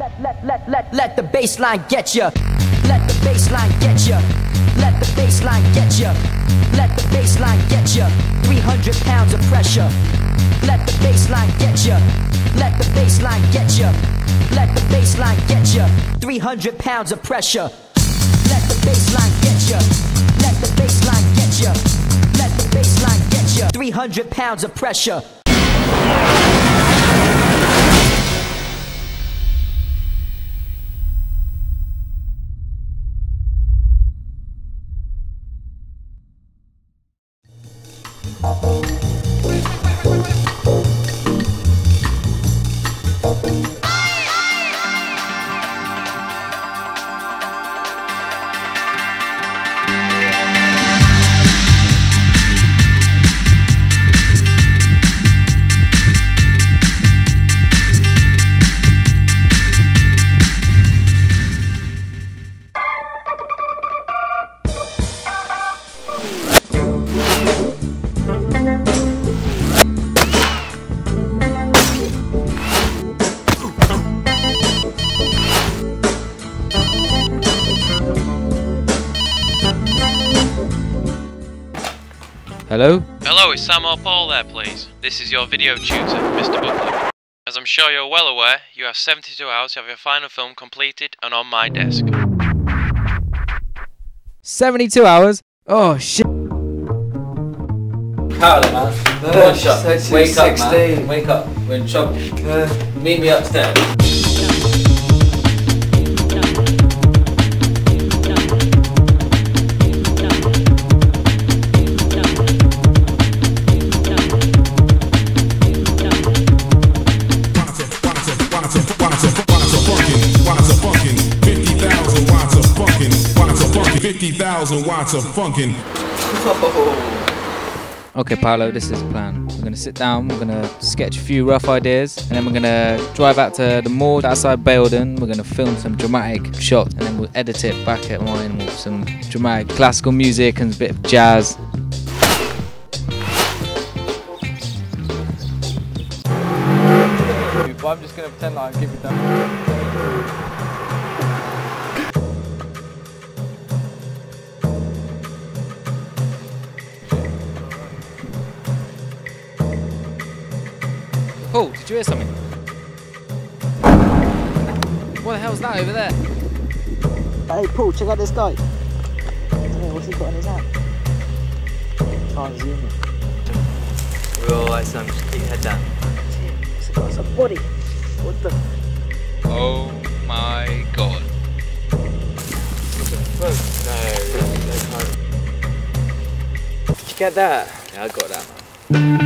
let, let, let, let the baseline get ya. Let the baseline get ya. Let the baseline get ya. Let the baseline get ya. 300 pounds of pressure. Let the baseline get ya. Let the baseline get ya. Let the baseline get ya. 300 pounds of pressure. Let the baseline get ya. Let the baseline get ya. Let the baseline get ya. 300 pounds of pressure. Hello? Hello, is Sam or Paul there, please? This is your video tutor, Mr. Butler. As I'm sure you're well aware, you have 72 hours to have your final film completed and on my desk. 72 hours? Oh shit. Carolyn, man. Come on, shot. said Wake up, man. Wake up. We're in trouble. Meet me upstairs. Fifty thousand watts of funkin'. Okay, Paolo, this is the plan. We're gonna sit down, we're gonna sketch a few rough ideas, and then we're gonna drive out to the mall outside Baildon. We're gonna film some dramatic shots, and then we'll edit it back at mine with some dramatic classical music and a bit of jazz. I'm just gonna pretend like I'm giving them. Paul, did you hear something? What the hell's that over there? Hey Paul, check out this guy. Yeah, what's he got in his hand? Can't zoom in. We're alright, Sam. Just keep your head down. What's he got? It's a body. What the? Oh my god. No, no, no, Did you get that? Yeah, I got that.